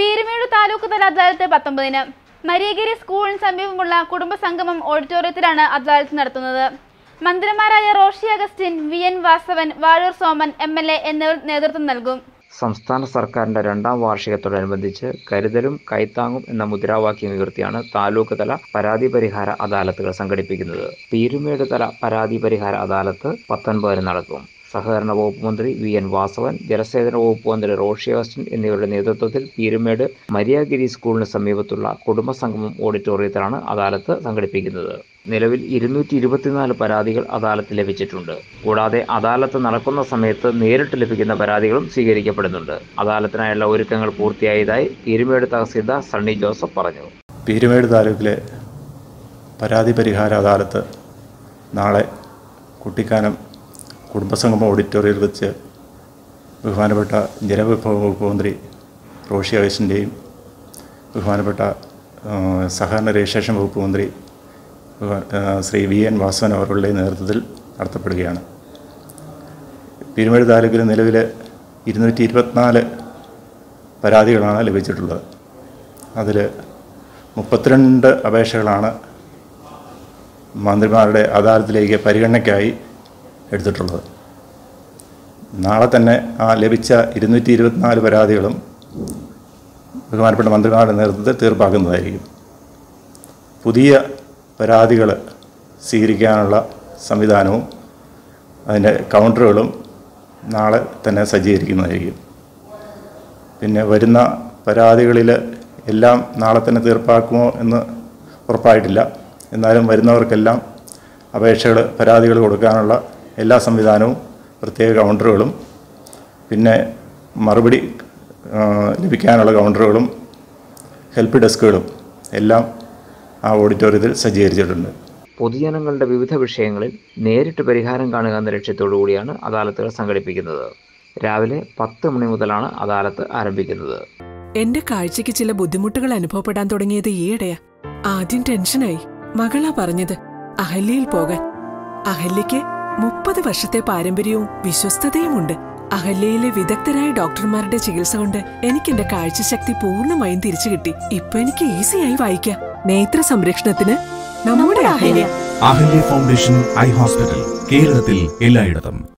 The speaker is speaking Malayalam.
പീരുമേട് താലൂക്ക് തല അദാലത്ത് പത്തൊമ്പതിന് മരിയഗിരി സ്കൂളിന് സമീപമുള്ള കുടുംബസംഗമം ഓഡിറ്റോറിയത്തിലാണ് അദാലത്ത് നടത്തുന്നത്. മന്ത്രിമാരായ Roshy Augustine V N Vasavan Vazhoor Soman M L A എന്നിവർ നേതൃത്വം നൽകും. സംസ്ഥാന സർക്കാരിന്റെ രണ്ടാം വാർഷികത്തോടനുബന്ധിച്ച് കരുതലും കൈത്താങ്ങും എന്ന മുദ്രാവാക്യം ഉയർത്തിയാണ് താലൂക്ക് തല പരാതി പരിഹാര അദാലത്തുകൾ സംഘടിപ്പിക്കുന്നത്. പീരുമേട് തല പരാതി പരിഹാര അദാലത്ത് പത്തൊൻപതിന് നടക്കും. സഹകരണ വകുപ്പ് മന്ത്രി വി എൻ വാസവൻ ജലസേചന വകുപ്പ് മന്ത്രി റോഷി അഗസ്റ്റിൻ എന്നിവരുടെ നേതൃത്വത്തിൽ പീരുമേട് മരിയാഗിരി സ്കൂളിന് സമീപത്തുള്ള കുടുംബസംഗമം ഓഡിറ്റോറിയത്തിലാണ് അദാലത്ത് സംഘടിപ്പിക്കുന്നത്. നിലവിൽ ഇരുന്നൂറ്റി ഇരുപത്തിനാല് പരാതികൾ അദാലത്ത് ലഭിച്ചിട്ടുണ്ട്. കൂടാതെ അദാലത്ത് നടക്കുന്ന സമയത്ത് നേരിട്ട് ലഭിക്കുന്ന പരാതികളും സ്വീകരിക്കപ്പെടുന്നുണ്ട്. അദാലത്തിനായുള്ള ഒരുക്കങ്ങൾ പൂർത്തിയായതായി പീരുമേട് തഹസീൽദാർ സണ്ണി ജോസഫ് പറഞ്ഞു. പീരുമേട് താലൂക്കിലെ പരാതി പരിഹാര അദാലത്ത് നാളെ കുട്ടിക്കാനം കുടുംബസംഗമ ഓഡിറ്റോറിയൽ വെച്ച് ബഹുമാനപ്പെട്ട ജലവിഭവ വകുപ്പ് മന്ത്രി റോഷി അവേശിന്റെയും ബഹുമാനപ്പെട്ട സഹകരണ രജിസ്ട്രേഷൻ വകുപ്പ് മന്ത്രി ശ്രീ വി എൻ വാസവൻ അവരുടെ നേതൃത്വത്തിൽ നടത്തപ്പെടുകയാണ്. പീരുമേട് താലൂക്കിൽ നിലവിൽ ഇരുന്നൂറ്റി ഇരുപത്തിനാല് പരാതികളാണ് ലഭിച്ചിട്ടുള്ളത്. അതിൽ മുപ്പത്തിരണ്ട് അപേക്ഷകളാണ് മന്ത്രിമാരുടെ അദാലത്തിലേക്ക് പരിഗണനയ്ക്കായി എടുത്തിട്ടുള്ളത്. നാളെ തന്നെ ആ ലഭിച്ച ഇരുന്നൂറ്റി ഇരുപത്തിനാല് പരാതികളും ബഹുമാനപ്പെട്ട മന്ത്രിമാരുടെ നേതൃത്വത്തിൽ തീർപ്പാക്കുന്നതായിരിക്കും. പുതിയ പരാതികൾ സ്വീകരിക്കാനുള്ള സംവിധാനവും അതിന്റെ കൗണ്ടറുകളും നാളെ തന്നെ സജ്ജീകരിക്കുന്നതായിരിക്കും. പിന്നെ വരുന്ന പരാതികളിൽ എല്ലാം നാളെ തന്നെ തീർപ്പാക്കുമോ എന്ന് ഉറപ്പായിട്ടില്ല. എന്നാലും വരുന്നവർക്കെല്ലാം അപേക്ഷകൾ പരാതികൾ കൊടുക്കാനുള്ള എല്ലാ സംവിധാനവും പ്രത്യേക കൗണ്ടറുകളും പിന്നെ മറുപടി ലഭിക്കാനുള്ള കൗണ്ടറുകളും ഹെൽപ്പ് ഡെസ്കുകളും എല്ലാം ആ ഓഡിറ്റോറിയത്തിൽ സജ്ജീകരിച്ചിട്ടുണ്ട്. പൊതുജനങ്ങളുടെ വിവിധ വിഷയങ്ങളിൽ നേരിട്ട് പരിഹാരം കാണുക എന്ന ലക്ഷ്യത്തോടു കൂടിയാണ് അദാലത്തുകൾ സംഘടിപ്പിക്കുന്നത്. രാവിലെ പത്ത് മണി മുതലാണ് അദാലത്ത് ആരംഭിക്കുന്നത്. എന്റെ കാഴ്ചക്ക് ചില ബുദ്ധിമുട്ടുകൾ അനുഭവപ്പെടാൻ തുടങ്ങിയത് ഈയിടെയാ. ആദ്യം ടെൻഷനായി. മകളാ പറഞ്ഞത് അഹല്യയിൽ പോകാൻ. അഹല്യയ്ക്ക് മുപ്പത് വർഷത്തെ പാരമ്പര്യവും വിശ്വസ്തതയുമുണ്ട്. അഹല്യയിലെ വിദഗ്ധരായ ഡോക്ടർമാരുടെ ചികിത്സ കൊണ്ട് എനിക്ക് എന്റെ കാഴ്ചശക്തി പൂർണമായും തിരിച്ചു കിട്ടി. ഇപ്പൊ എനിക്ക് ഈസിയായി വായിക്കാം. നേത്ര സംരക്ഷണത്തിന് നമ്മുടെ Ahalya. Ahalya foundation eye hospital കേരളത്തിൽ എല്ലായിടത്തും.